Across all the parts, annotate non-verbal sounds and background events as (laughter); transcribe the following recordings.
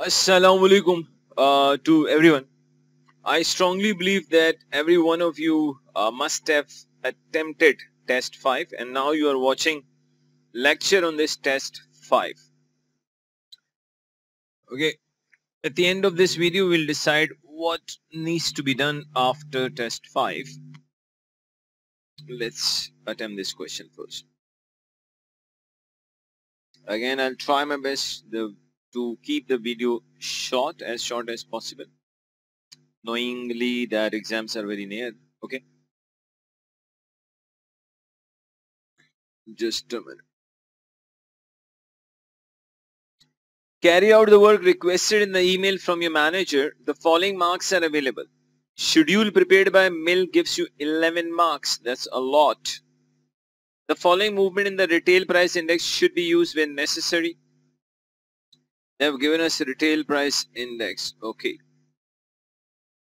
Assalamu alaikum uh, to everyone. I strongly believe that every one of you uh, must have attempted test 5 and now you are watching lecture on this test 5. Okay, at the end of this video we'll decide what needs to be done after test 5. Let's attempt this question first. Again, I'll try my best the, to keep the video short, as short as possible, knowingly that exams are very near. Okay. Just a minute. Carry out the work requested in the email from your manager. The following marks are available. Schedule prepared by Mill gives you 11 marks. That's a lot. The following movement in the retail price index should be used when necessary. They have given us retail price index. Okay.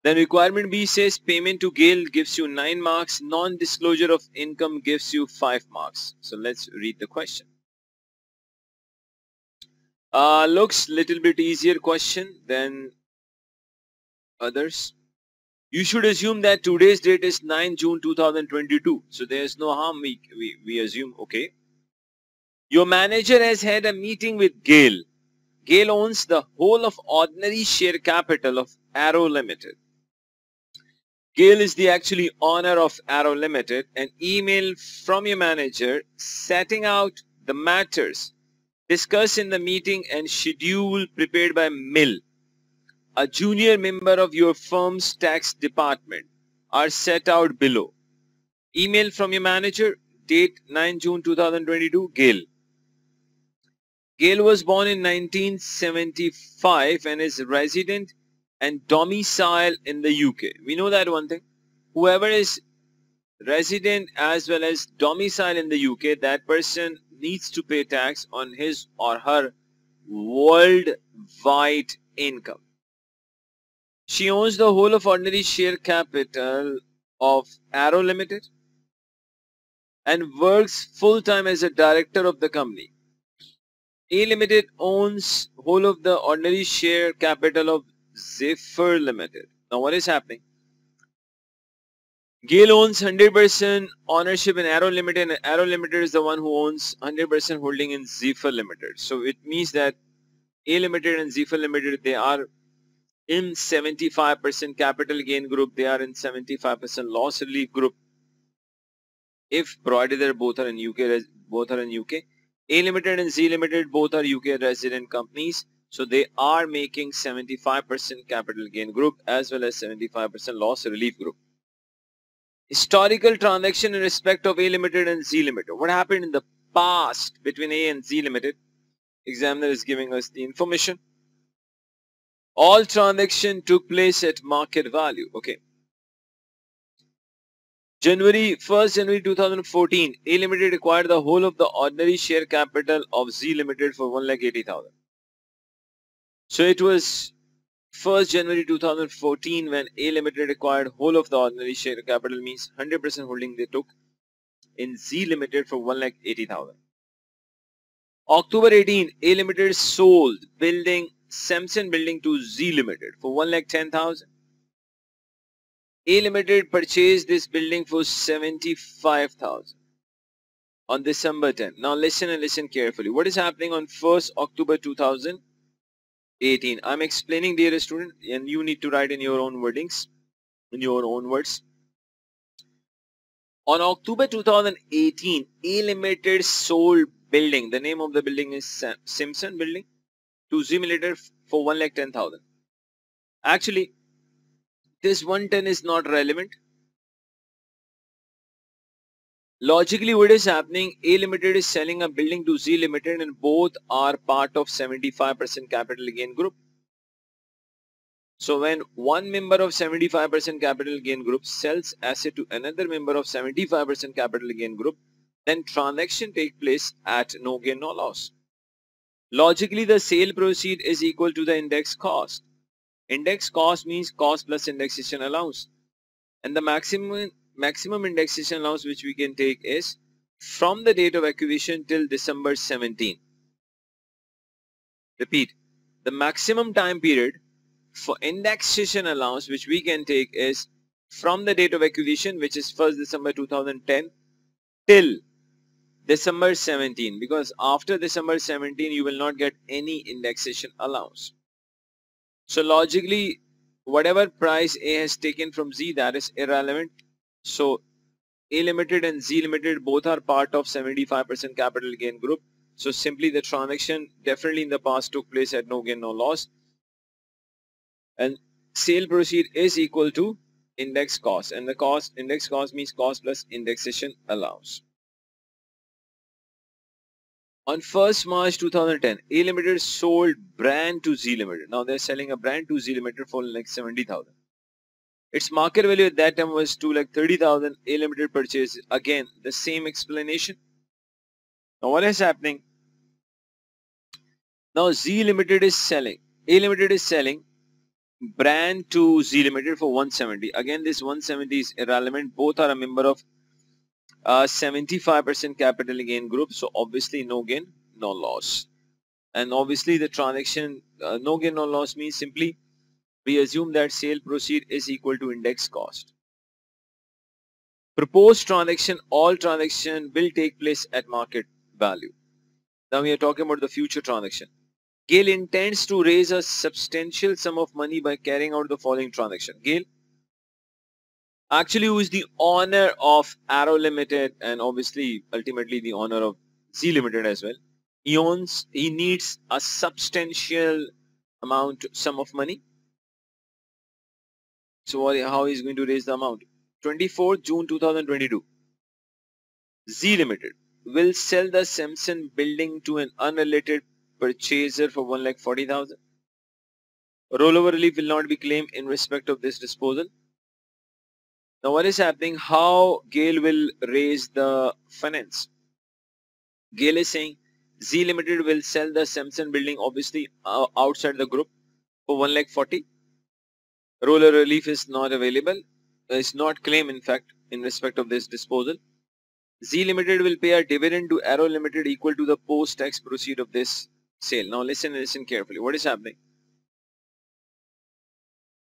Then requirement B says payment to GAIL gives you 9 marks. Non-disclosure of income gives you 5 marks. So let's read the question. Uh, looks little bit easier question than others. You should assume that today's date is 9 June 2022. So there's no harm we, we, we assume, okay. Your manager has had a meeting with GAIL. GAIL owns the whole of ordinary share capital of Arrow Limited. GAIL is the actually owner of Arrow Limited. An email from your manager setting out the matters discussed in the meeting and schedule prepared by Mill, a junior member of your firm's tax department, are set out below. Email from your manager, date 9 June 2022, GAIL. GAIL was born in 1975 and is resident and domicile in the UK. We know that one thing. Whoever is resident as well as domicile in the UK, that person needs to pay tax on his or her worldwide income. She owns the whole of ordinary share capital of Arrow Limited and works full-time as a director of the company. A Limited owns whole of the ordinary share capital of Zephyr Limited. Now what is happening? GAIL owns 100% ownership in Arrow Limited and Arrow Limited is the one who owns 100% holding in Zephyr Limited. So it means that A Limited and Zephyr Limited, they are in 75% capital gain group, they are in 75% loss relief group. If provided that both are in UK, both are in UK. A Limited and Z Limited both are UK resident companies. So they are making 75% capital gain group as well as 75% loss relief group historical transaction in respect of A Limited and Z Limited. What happened in the past between A and Z Limited? Examiner is giving us the information. All transaction took place at market value. Okay. January 1st January 2014, A Limited acquired the whole of the ordinary share capital of Z Limited for 1,80,000. So it was 1st January 2014 when A Limited acquired whole of the ordinary share capital means 100% holding they took in Z Limited for 1,80,000. October 18, A Limited sold building Samson building to Z Limited for 1,10,000. A Limited purchased this building for 75,000 on December 10. Now listen and listen carefully. What is happening on 1st October 2018? I'm explaining dear student and you need to write in your own wordings, in your own words. On October 2018, A Limited sold building, the name of the building is Simpson building, to Z Limited for 1,10,000. Actually, this 110 is not relevant Logically, what is happening? A Limited is selling a building to Z Limited and both are part of 75% capital gain group. So when one member of 75% capital gain group sells asset to another member of 75% capital gain group, then transaction take place at no gain no loss. Logically, the sale proceed is equal to the index cost. Index cost means cost plus indexation allowance. And the maximum maximum indexation allowance which we can take is from the date of acquisition till December 17. Repeat, the maximum time period for indexation allowance which we can take is from the date of acquisition which is 1st December 2010 till December 17 because after December 17 you will not get any indexation allowance. So logically whatever price A has taken from Z that is irrelevant. So A limited and Z limited both are part of 75% capital gain group. So simply the transaction definitely in the past took place at no gain no loss and sale proceed is equal to index cost and the cost index cost means cost plus indexation allowance. On 1st March 2010, A Limited sold brand to Z Limited. Now they're selling a brand to Z Limited for like 70,000. Its market value at that time was 2 like 30,000. A Limited purchase. Again, the same explanation. Now what is happening? Now Z Limited is selling. A Limited is selling brand to Z Limited for 170. Again, this 170 is irrelevant. Both are a member of 75% uh, capital gain group. So obviously no gain, no loss. And obviously the transaction, uh, no gain, no loss means simply we assume that sale proceed is equal to index cost. Proposed transaction, all transaction will take place at market value. Now we are talking about the future transaction. GAIL intends to raise a substantial sum of money by carrying out the following transaction. GAIL actually who is the owner of Arrow Limited and obviously ultimately the owner of Z Limited as well. He owns, he needs a substantial amount, sum of money. So what, how is going to raise the amount? 24th June 2022. Z Limited will sell the Samson building to an unrelated purchaser for 1 lakh 40,000. Rollover relief will not be claimed in respect of this disposal. Now what is happening? How GAIL will raise the finance? GAIL is saying Z Limited will sell the Samson building obviously uh, outside the group for 1 lakh 40. Roller relief is not available. It's not claim in fact in respect of this disposal. Z Limited will pay a dividend to Arrow Limited equal to the post-tax proceed of this sale. Now listen listen carefully. What is happening?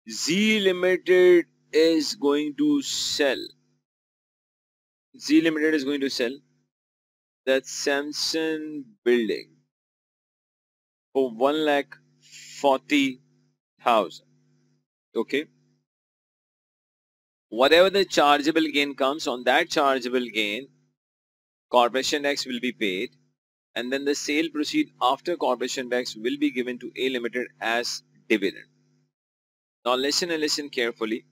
Z Limited is going to sell. Z Limited is going to sell that Samson building for one lakh forty thousand. Okay. Whatever the chargeable gain comes on that chargeable gain, corporation tax will be paid and then the sale proceed after corporation tax will be given to A Limited as dividend. Now listen and listen carefully.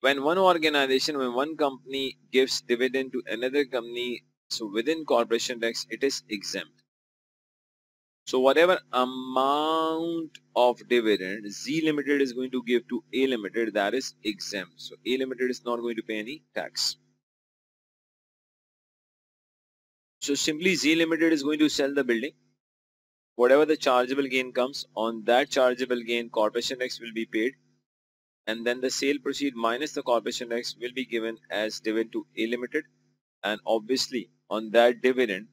When one organization, when one company gives dividend to another company, so within corporation tax, it is exempt. So whatever amount of dividend Z Limited is going to give to A Limited, that is exempt. So A Limited is not going to pay any tax. So simply Z Limited is going to sell the building. Whatever the chargeable gain comes, on that chargeable gain corporation tax will be paid and then the sale proceed minus the corporation tax will be given as dividend to A Limited and obviously on that dividend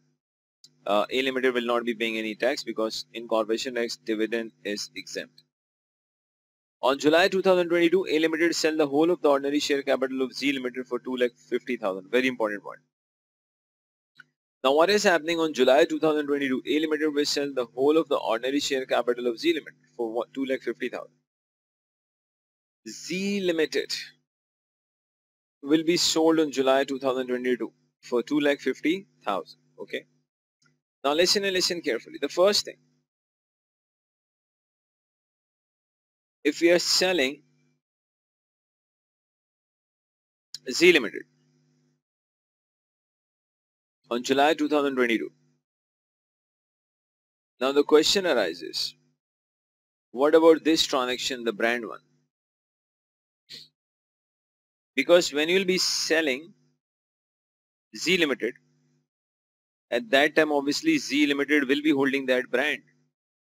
uh, A Limited will not be paying any tax because in corporation tax dividend is exempt. On July 2022, A Limited sell the whole of the ordinary share capital of Z Limited for 2,50,000. Very important point. Now what is happening on July 2022? A Limited will sell the whole of the ordinary share capital of Z Limited for 2,50,000. Z Limited will be sold on July 2022 for 2,50,000. Okay. Now listen and listen carefully. The first thing, if we are selling Z Limited on July 2022. Now the question arises, what about this transaction, the brand one? Because when you will be selling Z Limited, at that time obviously Z Limited will be holding that brand.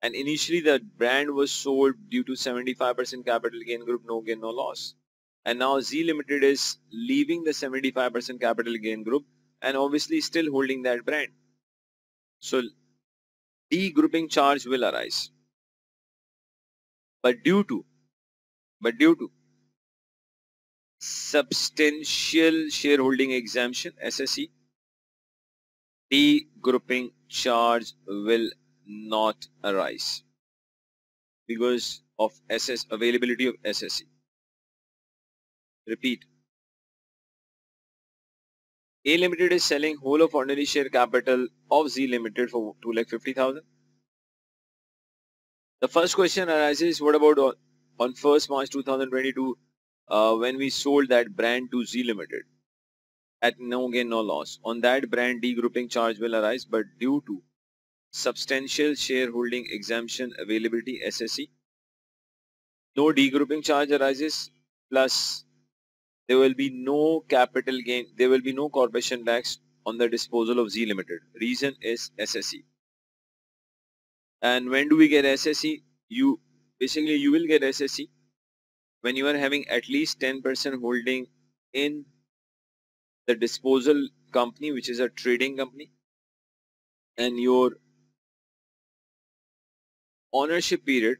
And initially the brand was sold due to 75% capital gain group, no gain, no loss. And now Z Limited is leaving the 75% capital gain group and obviously still holding that brand. So degrouping charge will arise. but due to but due to substantial shareholding exemption SSE degrouping charge will not arise because of SS availability of SSE. Repeat. A Limited is selling whole of ordinary share capital of Z Limited for 2,50,000. The first question arises, what about on, on 1st March 2022 uh, when we sold that brand to Z Limited at no gain, no loss. On that brand, degrouping charge will arise, but due to substantial shareholding exemption availability SSE, no degrouping charge arises, plus there will be no capital gain, there will be no corporation tax on the disposal of Z Limited. Reason is SSE. And when do we get SSE? You basically you will get SSE when you are having at least 10% holding in the disposal company which is a trading company and your ownership period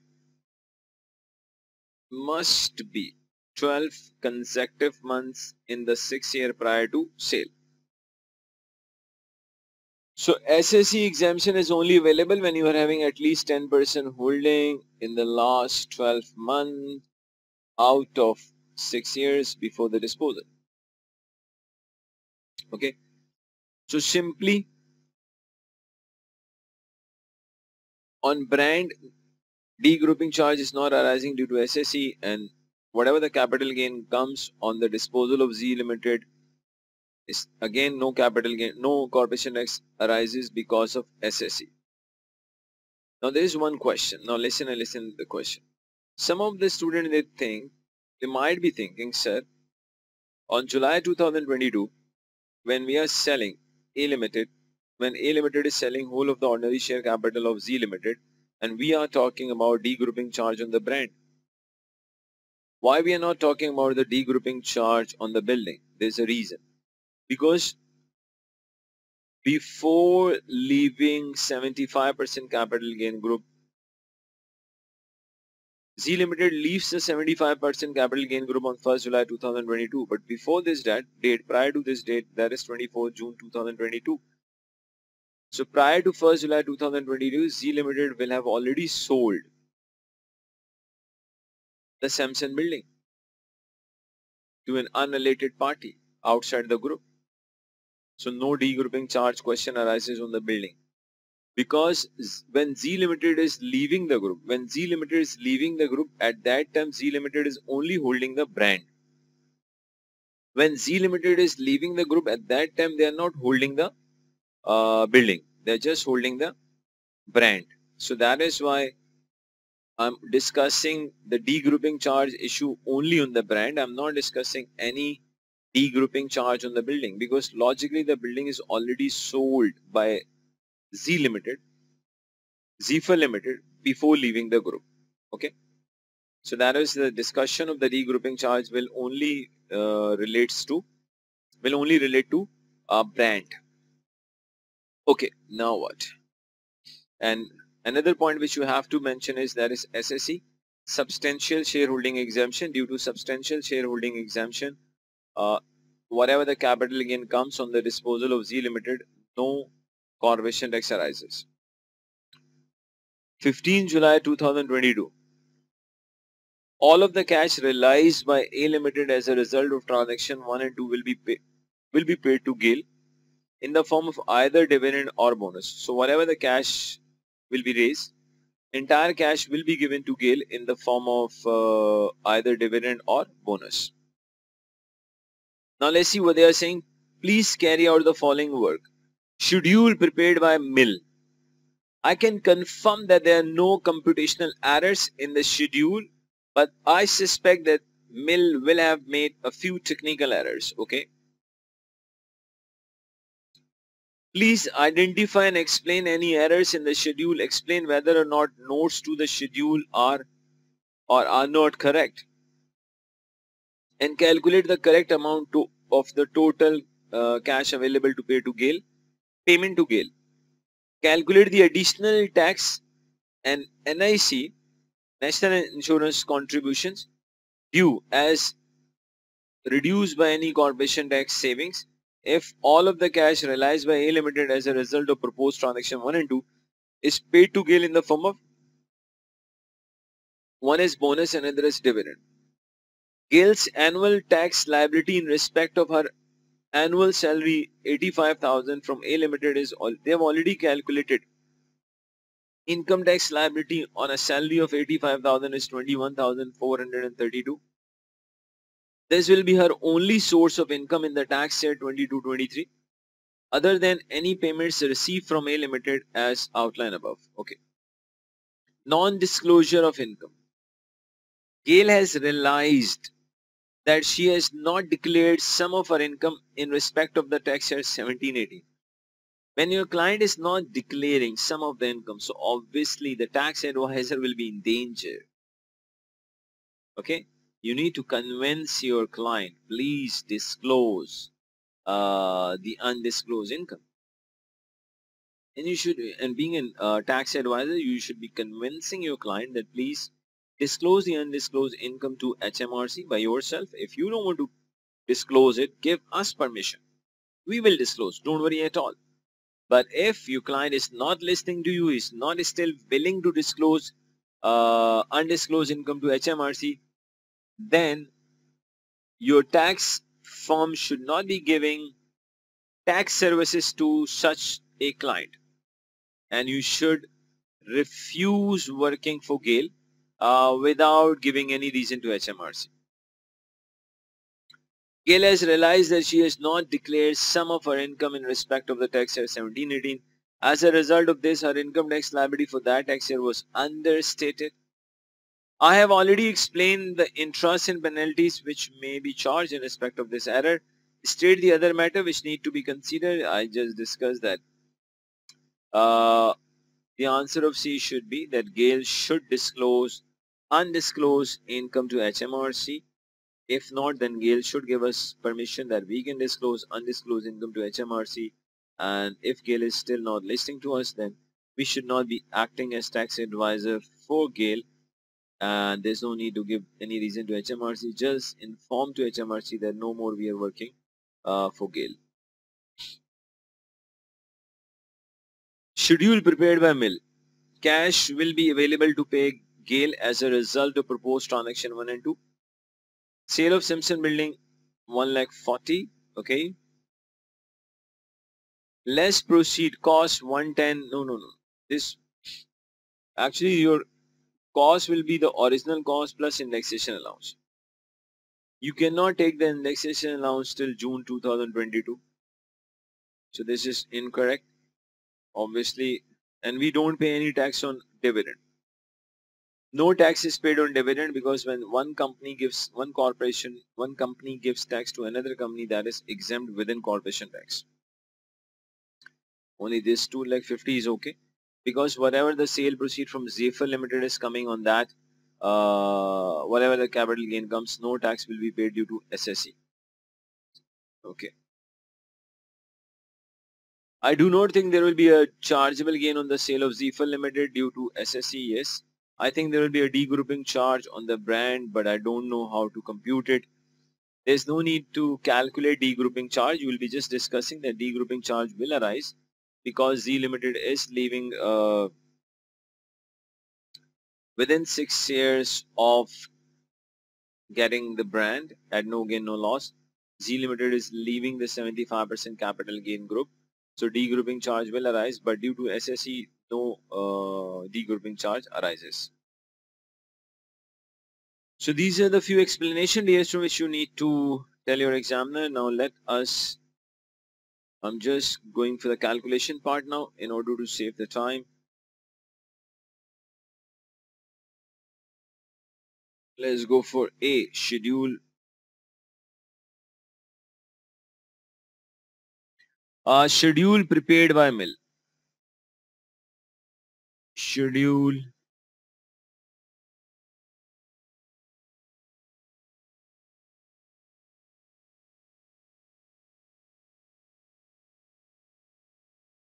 must be 12 consecutive months in the 6 year prior to sale. So SSE exemption is only available when you are having at least 10% holding in the last 12 months out of 6 years before the disposal. Okay. So simply on brand degrouping charge is not arising due to SSE and whatever the capital gain comes on the disposal of Z Limited is again no capital gain, no corporation tax arises because of SSE. Now there is one question. Now listen and listen to the question. Some of the students they think, they might be thinking, sir, on July 2022, when we are selling A Limited, when A Limited is selling whole of the ordinary share capital of Z Limited, and we are talking about degrouping charge on the brand. Why we are not talking about the degrouping charge on the building? There's a reason. Because before leaving 75% capital gain group, Z Limited leaves the 75% capital gain group on 1st July 2022. But before this date, prior to this date, that is 24 June 2022, so prior to 1st July 2022, Z Limited will have already sold the Samsung building to an unrelated party outside the group. So no degrouping charge question arises on the building. Because when Z Limited is leaving the group, when Z Limited is leaving the group, at that time Z Limited is only holding the brand. When Z Limited is leaving the group, at that time they are not holding the uh, building. They're just holding the brand. So that is why I'm discussing the degrouping charge issue only on the brand. I'm not discussing any degrouping charge on the building because logically the building is already sold by Z Limited, Zephyr Limited before leaving the group. Okay. So that is the discussion of the degrouping charge will only uh, relates to will only relate to a brand. Okay, now what? And another point which you have to mention is there is SSE, substantial shareholding exemption. Due to substantial shareholding exemption, uh, whatever the capital gain comes on the disposal of Z Limited, no corporation tax arises. 15 July 2022. All of the cash realized by A Limited as a result of transaction 1 and 2 will be pay, will be paid to GAIL in the form of either dividend or bonus. So whatever the cash will be raised, entire cash will be given to GAIL in the form of uh, either dividend or bonus. Now let's see what they are saying. Please carry out the following work. Schedule prepared by mill. I can confirm that there are no computational errors in the schedule, but I suspect that mill will have made a few technical errors. Okay. Please identify and explain any errors in the schedule. Explain whether or not notes to the schedule are or are not correct. And calculate the correct amount to, of the total uh, cash available to pay to GAIL. Payment to GAIL. Calculate the additional tax and NIC national insurance contributions due as reduced by any corporation tax savings if all of the cash realized by A Limited as a result of proposed transaction 1 and 2 is paid to GAIL in the form of one is bonus and another is dividend. GAIL's annual tax liability in respect of her annual salary 85,000 from A Limited is all they have already calculated income tax liability on a salary of 85,000 is 21,432 this will be her only source of income in the tax year 22-23 other than any payments received from A Limited as outlined above. Okay. Non-disclosure of income. GAIL has realized that she has not declared some of her income in respect of the tax year 17-18. When your client is not declaring some of the income, so obviously the tax advisor will be in danger. Okay you need to convince your client please disclose uh, the undisclosed income and you should and being a uh, tax advisor you should be convincing your client that please disclose the undisclosed income to HMRC by yourself. If you don't want to disclose it give us permission. We will disclose. Don't worry at all. But if your client is not listening to you is not still willing to disclose uh, undisclosed income to HMRC then your tax firm should not be giving tax services to such a client. And you should refuse working for GAIL uh, without giving any reason to HMRC. GAIL has realized that she has not declared some of her income in respect of the tax year 1718. As a result of this, her income tax liability for that tax year was understated I have already explained the interest and penalties which may be charged in respect of this error. State the other matter which need to be considered. I just discussed that. Uh, the answer of C should be that GAIL should disclose undisclosed income to HMRC. If not, then GAIL should give us permission that we can disclose undisclosed income to HMRC. And if GAIL is still not listening to us, then we should not be acting as tax advisor for GAIL and there's no need to give any reason to HMRC just inform to HMRC that no more we are working uh, for GAIL. Schedule prepared by MIL. Cash will be available to pay GAIL as a result of proposed transaction 1 and 2. Sale of Simpson building 1 lakh 40 okay less proceed cost 110 no no no this actually your cost will be the original cost plus indexation allowance. You cannot take the indexation allowance till June 2022. So this is incorrect. Obviously, and we don't pay any tax on dividend. No tax is paid on dividend because when one company gives, one corporation, one company gives tax to another company that is exempt within corporation tax. Only this 2 lakh 50 is okay because whatever the sale proceed from Zephyr Limited is coming on that, uh, whatever the capital gain comes, no tax will be paid due to SSE. Okay. I do not think there will be a chargeable gain on the sale of Zephyr Limited due to SSE, yes. I think there will be a degrouping charge on the brand, but I don't know how to compute it. There's no need to calculate degrouping charge. You will be just discussing that degrouping charge will arise because Z Limited is leaving uh, within six years of getting the brand at no gain no loss Z Limited is leaving the 75% capital gain group so degrouping charge will arise but due to SSE no uh, degrouping charge arises so these are the few explanation layers from which you need to tell your examiner now let us I'm just going for the calculation part now in order to save the time. Let's go for A, schedule. Uh, schedule prepared by MIL. Schedule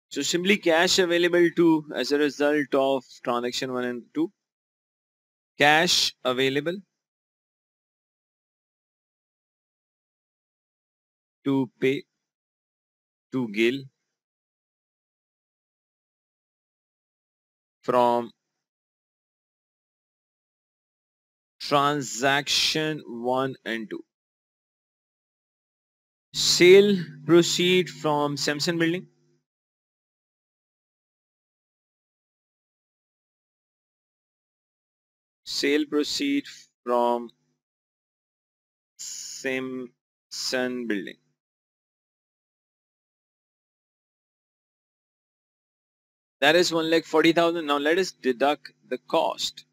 So simply cash available to as a result of transaction 1 and 2. cash available to pay to GAIL from transaction 1 and 2 sale proceed from Samson building. Sale proceed from Samson building that is one lakh forty thousand. Now let us deduct the cost.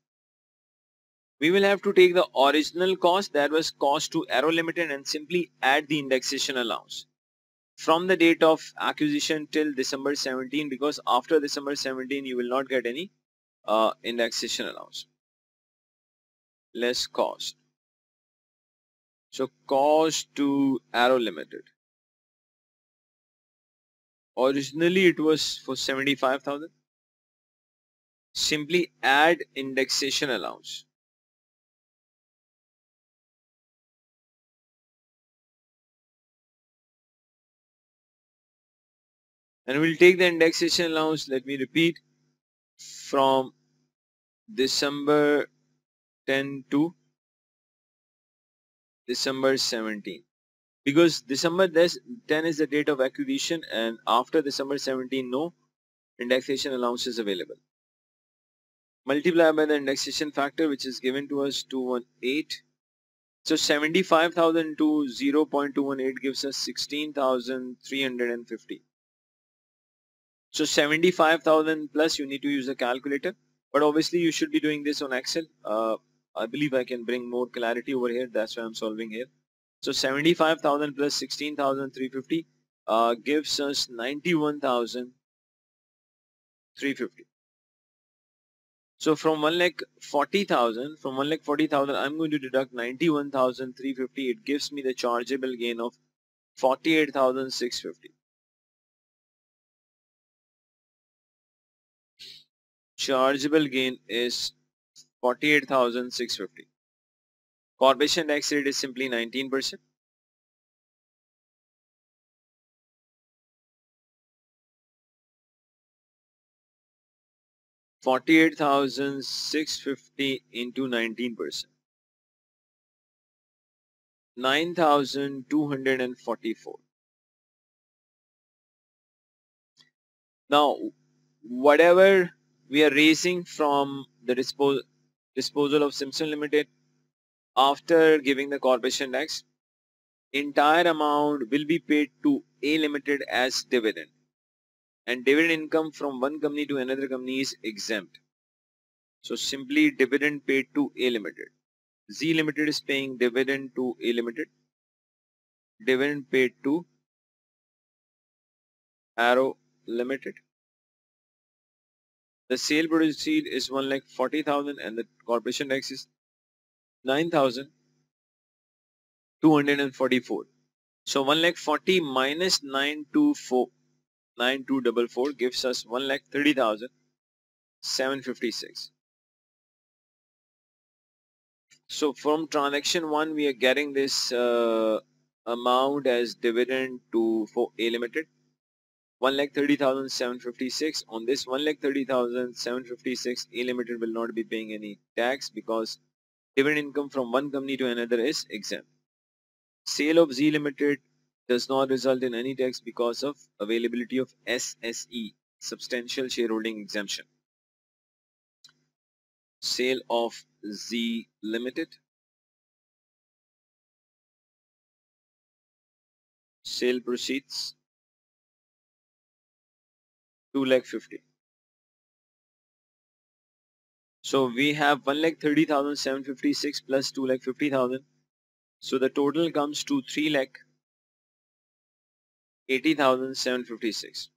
We will have to take the original cost that was cost to Arrow Limited and simply add the indexation allowance. From the date of acquisition till December 17 because after December 17 you will not get any uh, indexation allowance. Less cost. So cost to Arrow Limited originally it was for 75,000 simply add indexation allowance. And we'll take the indexation allowance let me repeat from December 10 to December 17 because December 10 is the date of acquisition and after December 17 no indexation allowance is available multiply by the indexation factor which is given to us 218 so 75,000 to 0.218 gives us 16,350 so 75,000 plus you need to use a calculator but obviously you should be doing this on Excel. Uh, I believe I can bring more clarity over here. That's why I'm solving here. So 75,000 plus 16,350 uh, gives us 91,350. So from 1 lakh 40,000, from 1 lakh 40,000, I'm going to deduct 91,350. It gives me the chargeable gain of 48,650. chargeable gain is 48,650. Corporation tax rate is simply 19%. Forty-eight thousand six fifty into nineteen percent. Nine thousand two hundred and forty-four. Now, whatever we are raising from the dispos disposal of Simpson Limited after giving the corporation tax entire amount will be paid to A Limited as dividend. And dividend income from one company to another company is exempt. So simply dividend paid to A Limited. Z Limited is paying dividend to A Limited. Dividend paid to Arrow Limited. The sale proceed is 1 lakh 40,000 and the corporation tax is 9,244. So 1 lakh 40 minus 924 9244 gives us 1 lakh 30,756. So from transaction 1 we are getting this uh, amount as dividend to for A limited one lakh thirty thousand seven fifty six. On this one lakh thirty thousand seven fifty six, A Limited will not be paying any tax because dividend income from one company to another is exempt. Sale of Z Limited does not result in any tax because of availability of SSE, Substantial Shareholding Exemption. Sale of Z Limited. Sale proceeds 2 lakh 50 so we have 1 lakh 30,756 plus 2 lakh 50,000 so the total comes to 3 lakh 80,756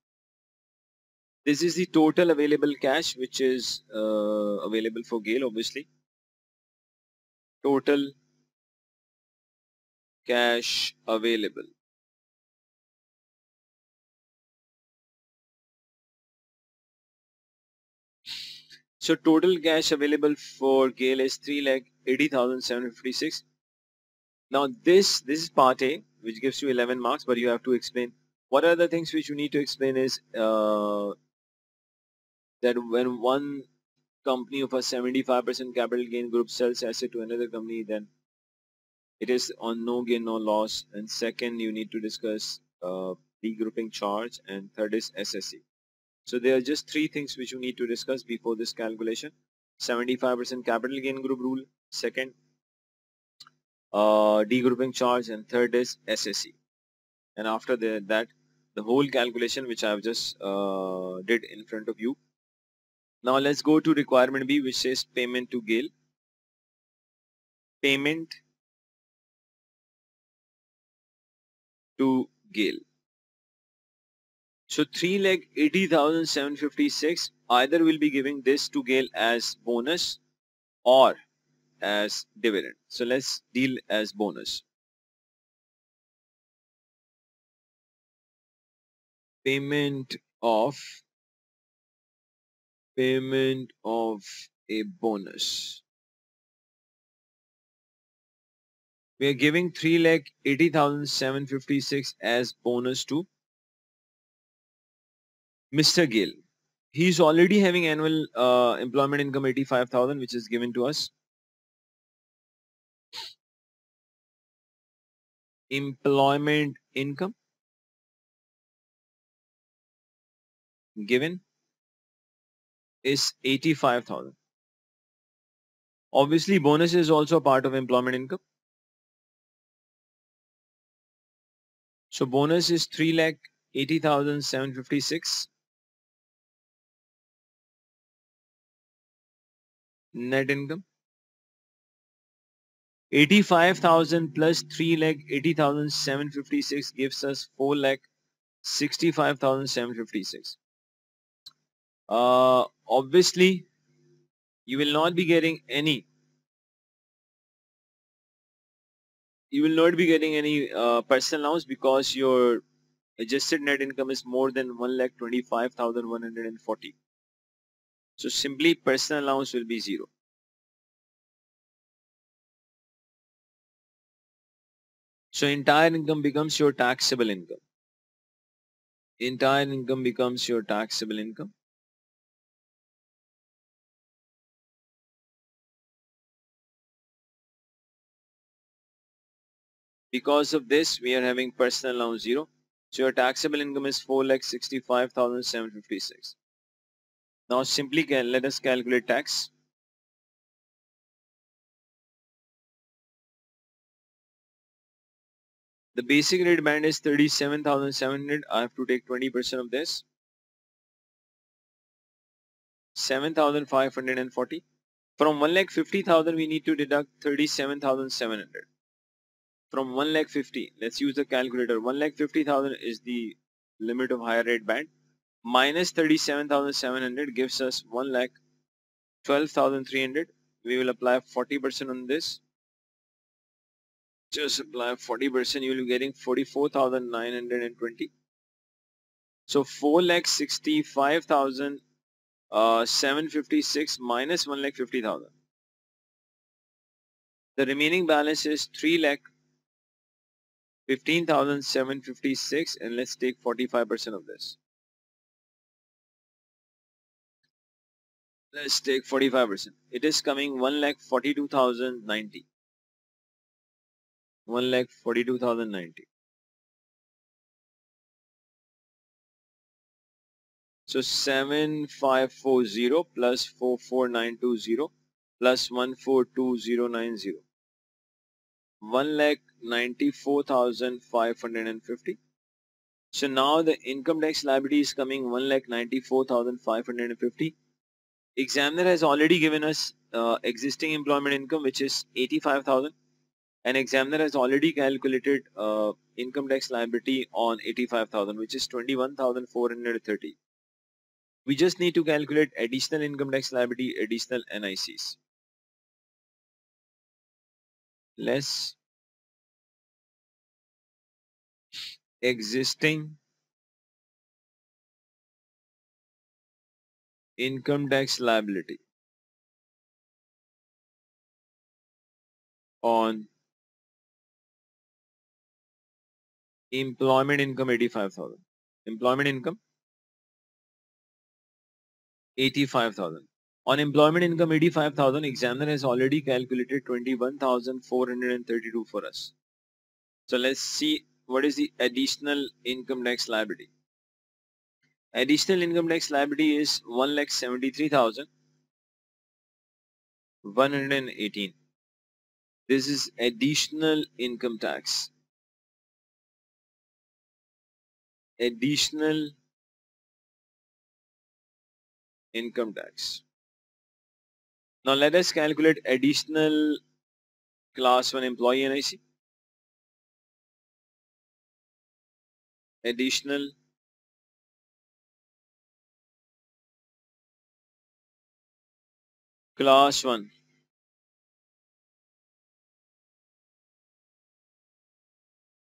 this is the total available cash which is uh, available for GAIL obviously. Total cash available So total cash available for GAIL is 3 lakh 80,756. Now this, this is part A, which gives you 11 marks, but you have to explain. What are the things which you need to explain is uh, that when one company of a 75% capital gain group sells asset to another company, then it is on no gain, no loss. And second, you need to discuss uh, degrouping charge. And third is SSE. So there are just three things which you need to discuss before this calculation. 75% capital gain group rule. Second, uh, degrouping charge. And third is SSE. And after the, that, the whole calculation which I have just uh, did in front of you. Now let's go to requirement B which says payment to GAIL. Payment to GAIL. So 3 lakh 80,756 either will be giving this to GAIL as bonus or as dividend. So let's deal as bonus. Payment of payment of a bonus. We are giving 3 lakh 80,756 as bonus to Mr. Gill. He's already having annual uh, employment income 85,000 which is given to us. Employment income given is 85,000. Obviously bonus is also part of employment income. So bonus is 3 lakh 80,756 net income? 85,000 plus 3 lakh 80,756 gives us 4 lakh 65,756 uh, obviously you will not be getting any you will not be getting any uh, personal allowance because your adjusted net income is more than 1 lakh 25,140 so simply personal allowance will be zero. So entire income becomes your taxable income. Entire income becomes your taxable income. Because of this, we are having personal allowance zero. So your taxable income is 4 lakh 65,756. Now simply let us calculate tax. The basic rate band is 37,700. I have to take 20% of this. 7,540. From 1 lakh 50,000 we need to deduct 37,700. From 1 lakh 50, let's use the calculator. 1 lakh 50,000 is the limit of higher rate band minus 37,700 gives us 1 lakh 12,300 we will apply 40% on this. Just apply 40% you will be getting 44,920 so 4 lakh 65,756 uh, minus 1 lakh 50,000 the remaining balance is 3 lakh 15,756 and let's take 45% of this let's take 45%. It is coming 1 lakh 42,090. 1 lakh 42,090. So 7540 plus 44920 plus 142090. 1 lakh 94,550. So now the income tax liability is coming 1 lakh 94,550 examiner has already given us uh, existing employment income which is 85,000 and examiner has already calculated uh, income tax liability on 85,000 which is 21,430 we just need to calculate additional income tax liability additional NICs less existing income tax liability on employment income 85,000 employment income 85,000 on employment income 85,000 examiner has already calculated 21,432 for us. So let's see what is the additional income tax liability. Additional income tax liability is 1,73,118. This is additional income tax. Additional income tax. Now let us calculate additional class 1 employee NIC. Additional class 1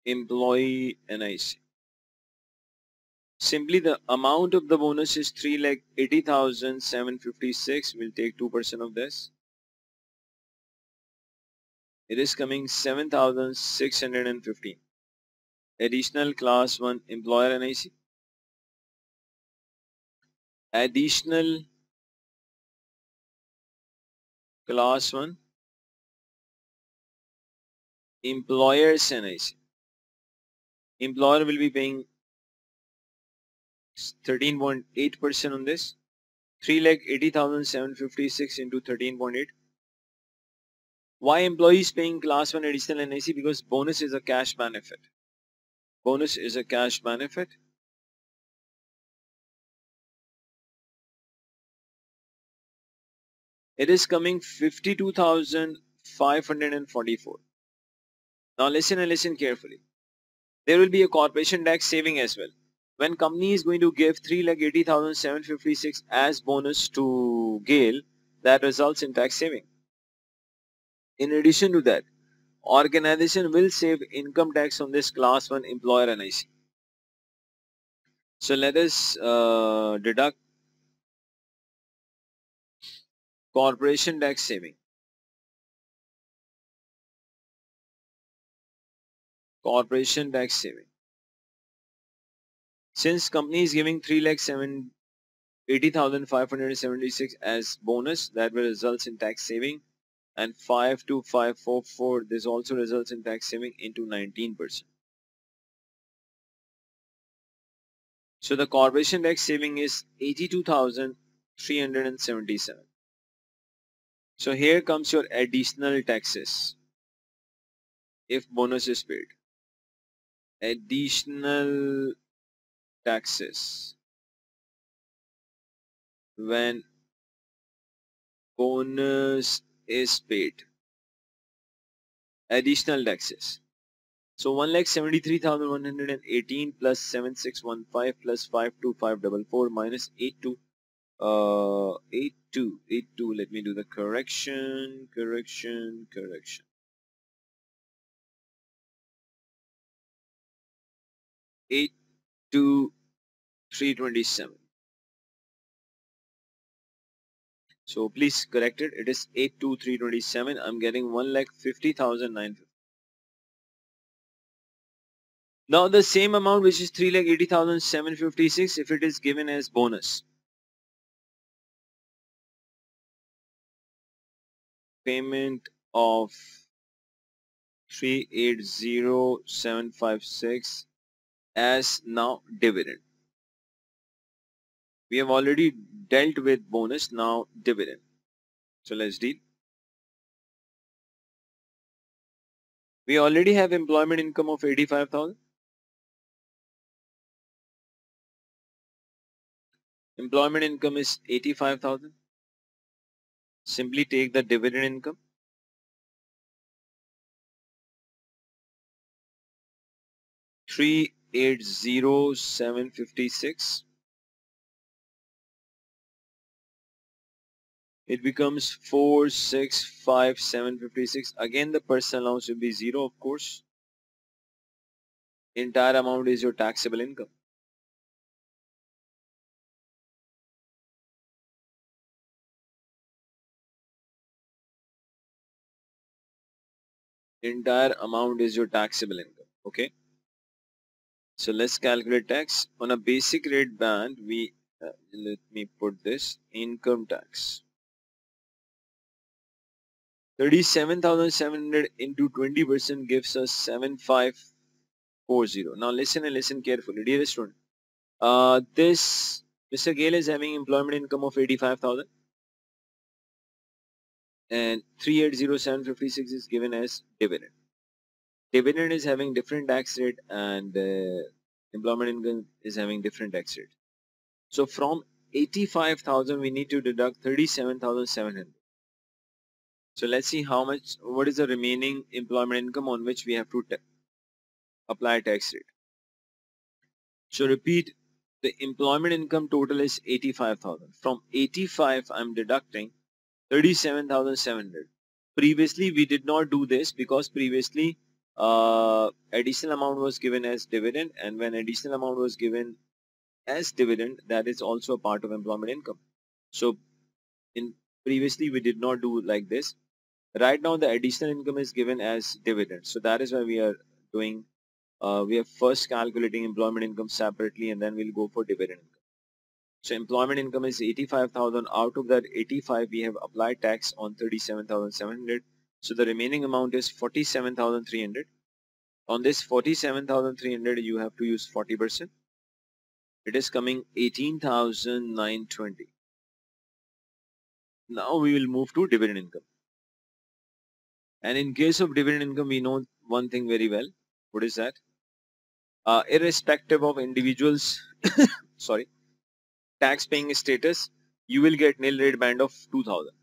employee NIC. Simply the amount of the bonus is 3 lakh 80,756. We'll take 2% of this. It is coming 7,615. Additional class 1 employer NIC. Additional class 1 employers NIC. Employer will be paying 13.8% on this. 3 lakh 80,756 into 13.8. Why employees paying class 1 additional NIC? Because bonus is a cash benefit. Bonus is a cash benefit. It is coming 52,544. Now listen and listen carefully. There will be a corporation tax saving as well when company is going to give 3,80,756 as bonus to GAIL, that results in tax saving. In addition to that, organization will save income tax on this class 1 employer NIC. So let us uh, deduct corporation tax saving. Corporation tax saving. Since company is giving 3 lakh 7 80,576 as bonus that will results in tax saving and 52544 this also results in tax saving into 19%. So the corporation tax saving is 82,377. So here comes your additional taxes if bonus is paid. Additional taxes. When bonus is paid. Additional taxes. So 1 lakh 73,118 plus 7615 plus 52544 minus 82 uh 82 82 let me do the correction correction correction 8 to 327. So please correct it. It is 8 to 327. I'm getting 1 lakh 50,950. Now the same amount which is 3 lakh 80,756 if it is given as bonus. Payment of 380756 as now dividend. We have already dealt with bonus, now dividend. So let's deal. We already have employment income of 85,000. Employment income is 85,000. Simply take the dividend income. Three eight zero seven fifty six. it becomes 465756 again the personal allowance will be zero of course entire amount is your taxable income entire amount is your taxable income okay? So let's calculate tax. On a basic rate band we uh, let me put this income tax. 37,700 into 20% gives us 7540 now listen and listen carefully dear student uh, this Mr. GAIL is having employment income of 85,000 and 380756 is given as dividend. Dividend is having different tax rate and uh, employment income is having different tax rate. So from 85,000 we need to deduct 37,700. So let's see how much, what is the remaining employment income on which we have to apply tax rate. So repeat, the employment income total is 85,000. From 85 I'm deducting 37,700. Previously, we did not do this because previously uh, additional amount was given as dividend and when additional amount was given as dividend, that is also a part of employment income. So in previously, we did not do like this. Right now, the additional income is given as dividend. So that is why we are doing, uh, we are first calculating employment income separately and then we'll go for dividend. So employment income is 85,000. Out of that 85, we have applied tax on 37,700. So the remaining amount is 47,300. On this 47,300, you have to use 40%. It is coming 18,920. Now we will move to dividend income. And in case of dividend income, we know one thing very well. What is that? Uh, irrespective of individuals, (coughs) sorry, tax paying status, you will get nil rate band of 2000.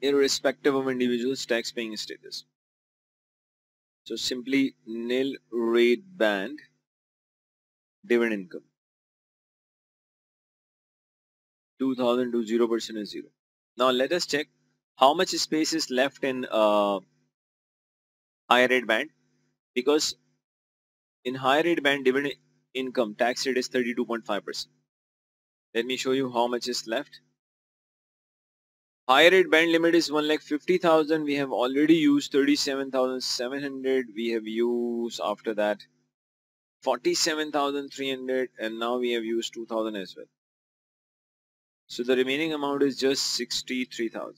Irrespective of individual's tax paying status. So simply nil rate band dividend income. 2000 to 0% is 0. Now let us check how much space is left in uh, higher rate band because in higher rate band dividend income tax rate is 32.5%. Let me show you how much is left. Higher rate band limit is 1 lakh 50,000. We have already used 37,700. We have used after that 47,300 and now we have used 2,000 as well. So the remaining amount is just 63,000.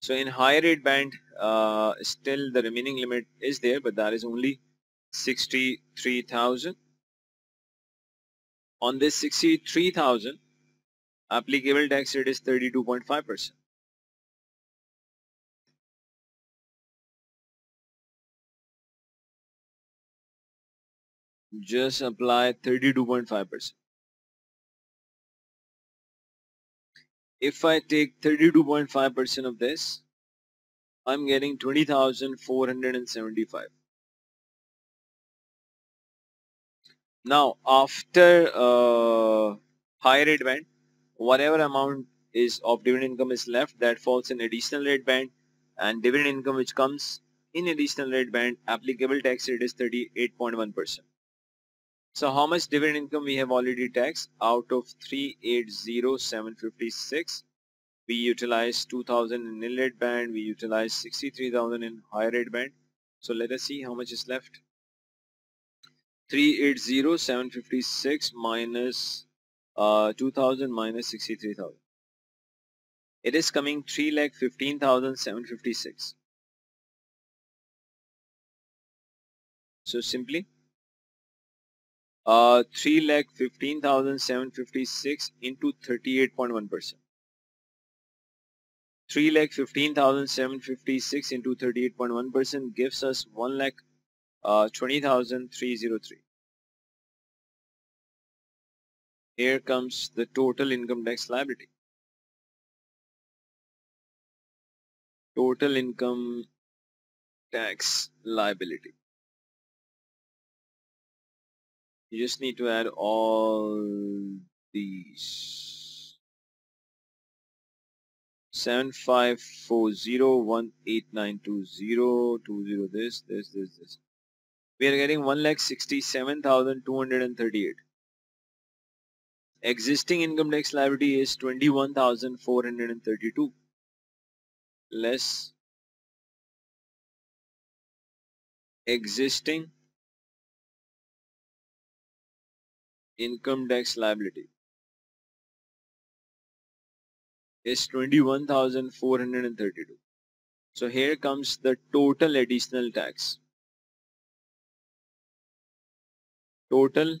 So in higher rate band, uh, still the remaining limit is there, but that is only 63,000. On this 63,000, applicable tax rate is 32.5%. Just apply 32.5%. if I take 32.5% of this, I'm getting 20,475. Now, after uh, higher rate band, whatever amount is of dividend income is left, that falls in additional rate band and dividend income which comes in additional rate band, applicable tax rate is 38.1%. So how much dividend income we have already taxed out of 380,756 we utilize 2000 in nil rate band we utilize 63,000 in high rate band. So let us see how much is left. 380,756 minus uh, 2000 minus 63,000 it is coming 3 lakh 15,756 so simply uh, 3 lakh 15,756 into 38.1 percent 3 lakh 15,756 into 38.1 percent gives us 1 lakh uh, 20,303 here comes the total income tax liability. Total income tax liability. You just need to add all these 7540189220 this this this this. We are getting one lakh sixty seven thousand two hundred and thirty eight existing income tax liability is 21,432 less existing income tax liability is 21,432. So here comes the total additional tax. Total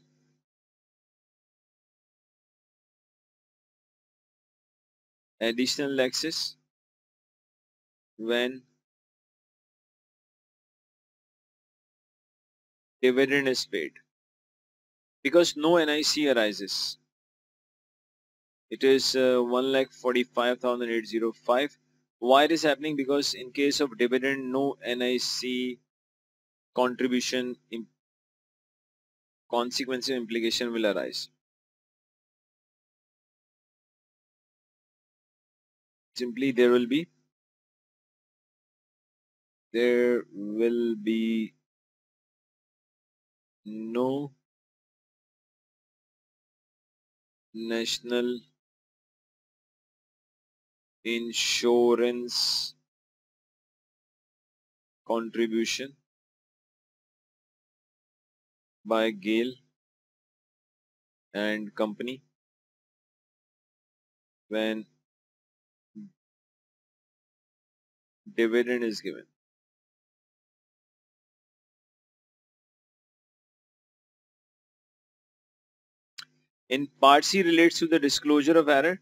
additional taxes when dividend is paid because no NIC arises. It is uh, 1,45,805. Why it is happening? Because in case of dividend, no NIC contribution consequence implication will arise. Simply there will be there will be no national insurance contribution by GAIL and company when dividend is given. In part C relates to the disclosure of error.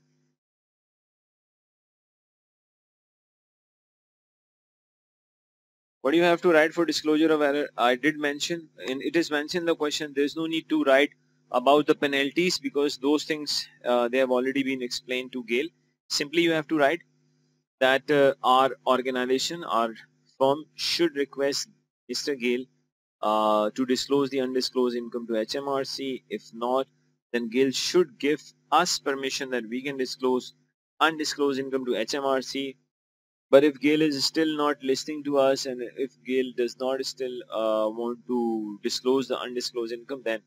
What do you have to write for disclosure of error? I did mention, and it is mentioned in the question, there's no need to write about the penalties because those things, uh, they have already been explained to GAIL. Simply you have to write that uh, our organization, our firm should request Mr. GAIL uh, to disclose the undisclosed income to HMRC. If not, then GAIL should give us permission that we can disclose undisclosed income to HMRC. But if GAIL is still not listening to us and if GAIL does not still uh, want to disclose the undisclosed income, then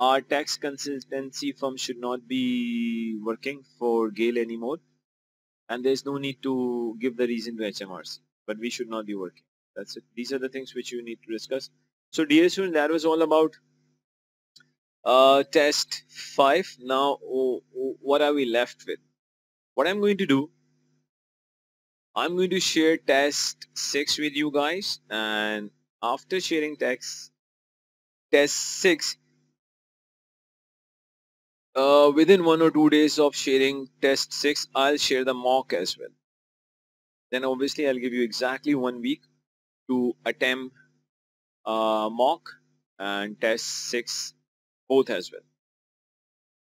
our tax consultancy firm should not be working for GAIL anymore. And there's no need to give the reason to HMRC, but we should not be working. That's it. These are the things which you need to discuss. So dear student, that was all about uh, test 5 now oh, oh, what are we left with what I'm going to do I'm going to share test 6 with you guys and after sharing text test 6 uh, within one or two days of sharing test 6 I'll share the mock as well then obviously I'll give you exactly one week to attempt uh, mock and test 6 both as well.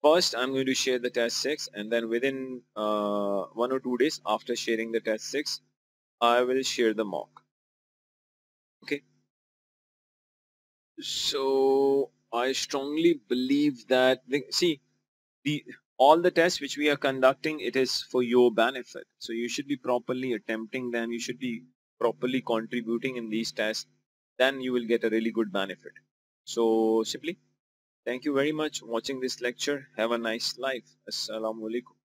First, I'm going to share the test 6 and then within uh, one or two days after sharing the test 6, I will share the mock. Okay. So I strongly believe that, see, the all the tests which we are conducting, it is for your benefit. So you should be properly attempting them. You should be properly contributing in these tests. Then you will get a really good benefit. So simply Thank you very much for watching this lecture. Have a nice life. Assalamu alaikum.